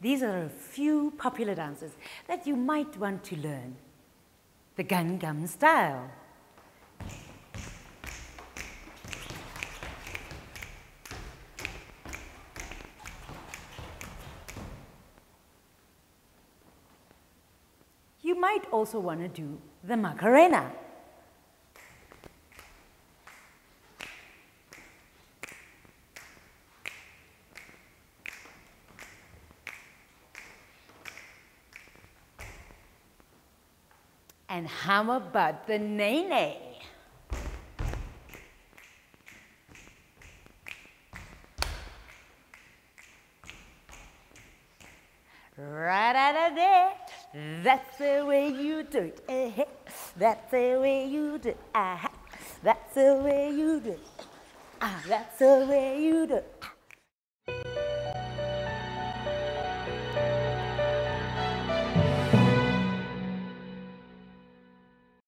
these are a few popular dances that you might want to learn. The Gangnam style. You might also want to do the Macarena. And how about the Nae Nae? Right out of there, that's the way you do it. eh, That's the way you do it. Ah, that's the way you do it. Ah, that's the way you do it.